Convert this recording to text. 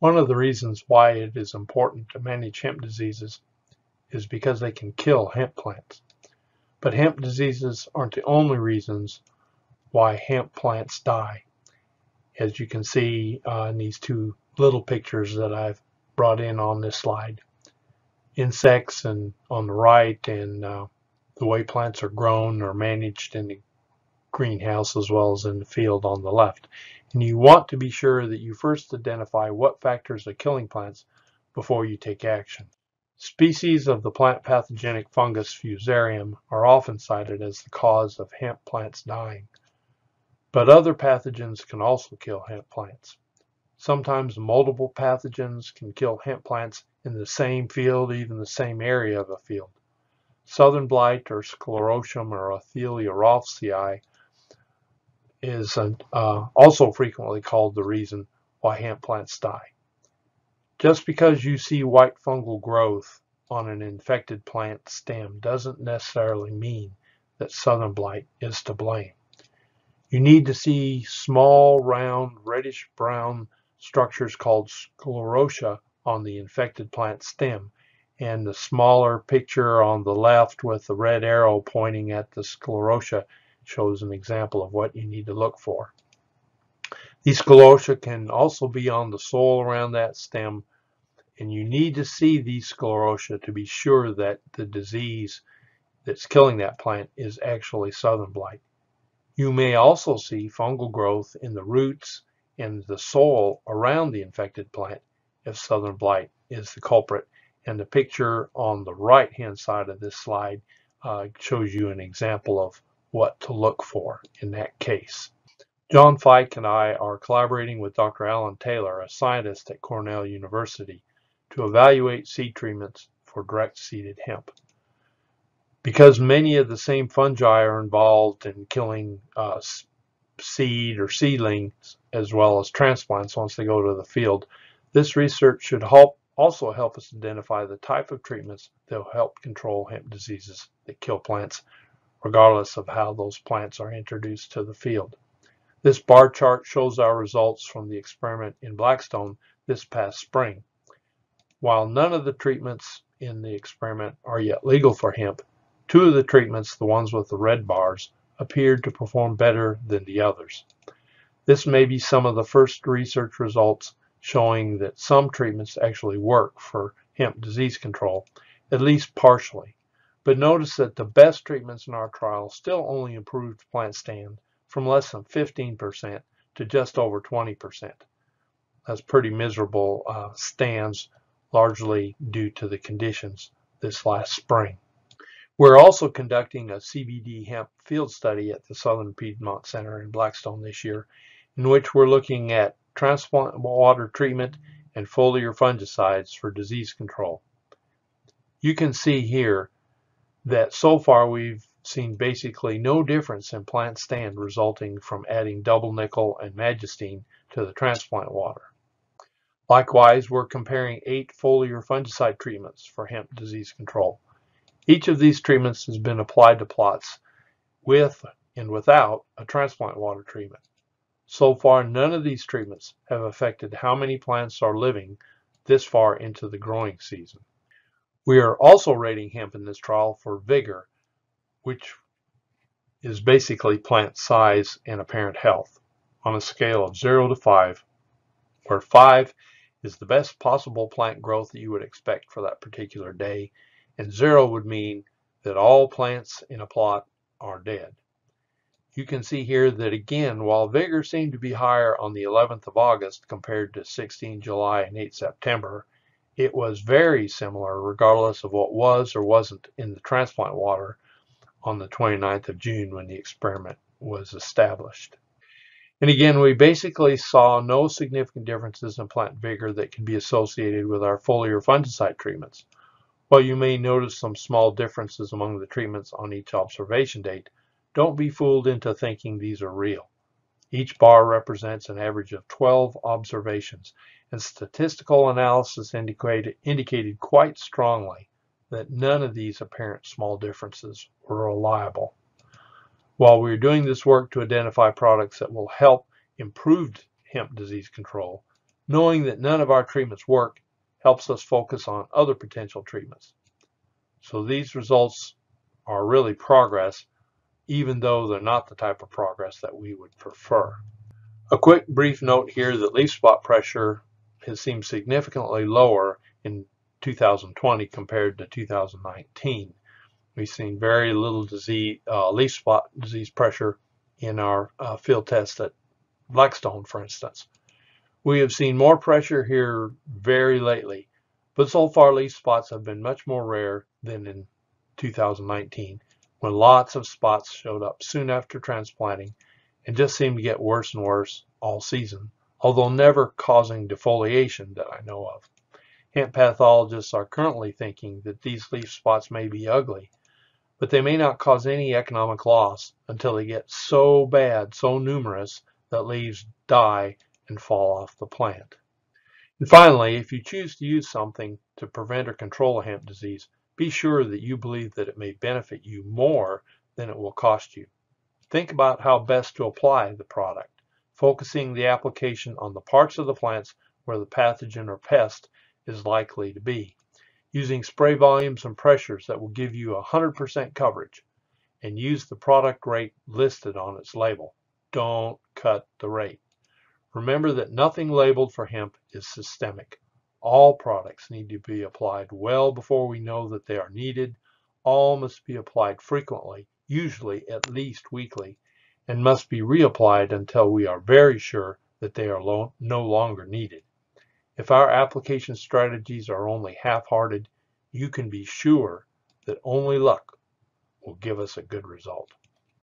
One of the reasons why it is important to manage hemp diseases is because they can kill hemp plants. But hemp diseases aren't the only reasons why hemp plants die. As you can see uh, in these two little pictures that I've brought in on this slide. Insects and on the right and uh, the way plants are grown or managed in the greenhouse as well as in the field on the left. And you want to be sure that you first identify what factors are killing plants before you take action. Species of the plant pathogenic fungus Fusarium are often cited as the cause of hemp plants dying. But other pathogens can also kill hemp plants. Sometimes multiple pathogens can kill hemp plants in the same field, even the same area of a field. Southern blight or sclerotium or Athelia rolfsii is uh, also frequently called the reason why hemp plants die. Just because you see white fungal growth on an infected plant stem doesn't necessarily mean that southern blight is to blame. You need to see small, round, reddish-brown structures called sclerotia on the infected plant stem and the smaller picture on the left with the red arrow pointing at the sclerotia shows an example of what you need to look for. These sclerotia can also be on the soil around that stem and you need to see these sclerotia to be sure that the disease that's killing that plant is actually southern blight. You may also see fungal growth in the roots and the soil around the infected plant if southern blight is the culprit. And the picture on the right hand side of this slide uh, shows you an example of what to look for in that case. John Fike and I are collaborating with Dr. Alan Taylor, a scientist at Cornell University, to evaluate seed treatments for direct seeded hemp. Because many of the same fungi are involved in killing uh, seed or seedlings as well as transplants once they go to the field, this research should help also help us identify the type of treatments that will help control hemp diseases that kill plants regardless of how those plants are introduced to the field. This bar chart shows our results from the experiment in Blackstone this past spring. While none of the treatments in the experiment are yet legal for hemp, two of the treatments, the ones with the red bars, appeared to perform better than the others. This may be some of the first research results showing that some treatments actually work for hemp disease control, at least partially. But notice that the best treatments in our trial still only improved plant stand from less than 15% to just over 20%. That's pretty miserable uh, stands, largely due to the conditions this last spring. We're also conducting a CBD hemp field study at the Southern Piedmont Center in Blackstone this year, in which we're looking at transplant water treatment and foliar fungicides for disease control. You can see here that so far we've seen basically no difference in plant stand resulting from adding double nickel and magistine to the transplant water. Likewise, we're comparing eight foliar fungicide treatments for hemp disease control. Each of these treatments has been applied to plots with and without a transplant water treatment. So far, none of these treatments have affected how many plants are living this far into the growing season. We are also rating hemp in this trial for vigor, which is basically plant size and apparent health on a scale of 0 to 5, where 5 is the best possible plant growth that you would expect for that particular day, and 0 would mean that all plants in a plot are dead. You can see here that again, while vigor seemed to be higher on the 11th of August compared to 16 July and 8 September, it was very similar regardless of what was or wasn't in the transplant water on the 29th of June when the experiment was established. And again, we basically saw no significant differences in plant vigor that can be associated with our foliar fungicide treatments. While you may notice some small differences among the treatments on each observation date, don't be fooled into thinking these are real. Each bar represents an average of 12 observations, and statistical analysis indicated, indicated quite strongly that none of these apparent small differences were reliable. While we're doing this work to identify products that will help improve hemp disease control, Knowing that none of our treatments work helps us focus on other potential treatments. So these results are really progress, even though they're not the type of progress that we would prefer. A quick brief note here that leaf spot pressure has seemed significantly lower in 2020 compared to 2019. We've seen very little disease, uh, leaf spot disease pressure in our uh, field tests at Blackstone, for instance. We have seen more pressure here very lately, but so far leaf spots have been much more rare than in 2019, when lots of spots showed up soon after transplanting and just seemed to get worse and worse all season, although never causing defoliation that I know of. Hemp pathologists are currently thinking that these leaf spots may be ugly, but they may not cause any economic loss until they get so bad, so numerous, that leaves die and fall off the plant. And finally, if you choose to use something to prevent or control a hemp disease, be sure that you believe that it may benefit you more than it will cost you. Think about how best to apply the product, focusing the application on the parts of the plants where the pathogen or pest is likely to be, using spray volumes and pressures that will give you 100% coverage, and use the product rate listed on its label. Don't cut the rate. Remember that nothing labeled for hemp is systemic. All products need to be applied well before we know that they are needed. All must be applied frequently, usually at least weekly, and must be reapplied until we are very sure that they are lo no longer needed. If our application strategies are only half-hearted, you can be sure that only luck will give us a good result.